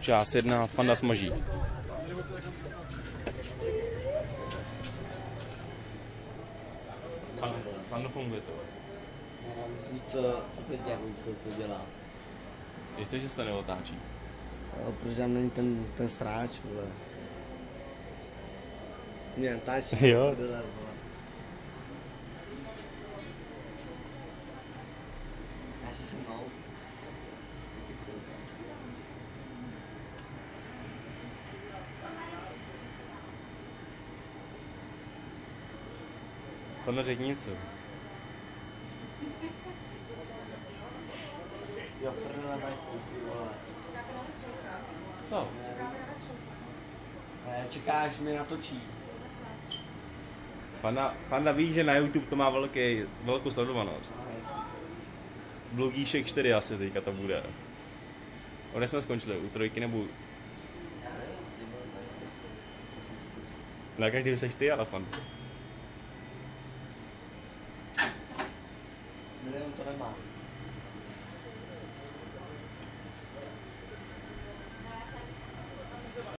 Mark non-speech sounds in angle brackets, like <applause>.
Část jedna, Fanda smaží. Fanda funguje to. Myslíš, co, co teď jak se to dělá? Jestli, že se to neotáčí. Jo, proč tam není ten, ten stráč, vole? Mě natáčí. <laughs> Jo. Vole. Já si se mnou. Fanda řekni něco. Jo, prdele, mají ty vole. Co? Ne, čekáš, mi natočí. Fanda, Fanda ví, že na YouTube to má velký, velkou sledovanost. No. Blogíšek 4 asi teďka to bude. Kde jsme skončili? U trojky nebo... Na každý seš ty, ale Fanda. tenevano tra le